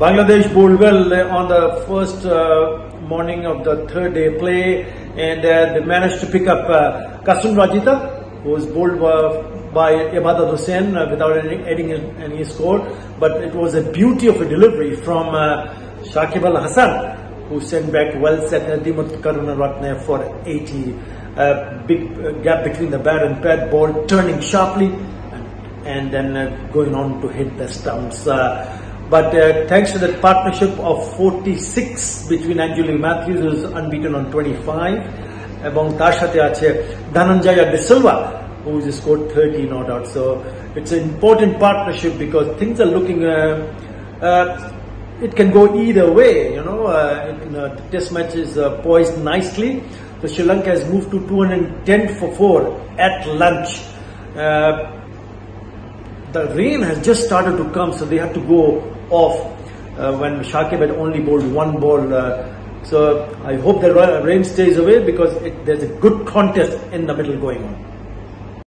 Bangladesh bowled well uh, on the first uh, morning of the third day play and uh, they managed to pick up uh, Kasun Rajitha who was bowled uh, by Ebadot Hossain uh, without any, adding any score but it was a beauty of a delivery from Shakib Al Hasan who sent back well set Dimuth Karunaratne for 80 uh, big gap between the bat and pad ball turning sharply and, and then going on to hit the stumps. But uh, thanks to the partnership of 46 between Angelo Mathews, who's unbeaten on 25, among Tashaate Ache, Dhananjaya De Silva, who has scored 30 no doubt. So it's an important partnership because things are looking, uh, uh, it can go either way, you know. Uh, it, uh, the test match is uh, poised nicely. So Sri Lanka has moved to 210 for 4 at lunch. The rain has just started to come, so they have to go off uh, when Shakib had only bowled one ball. Uh, so I hope the rain stays away because it, there's a good contest in the middle going on.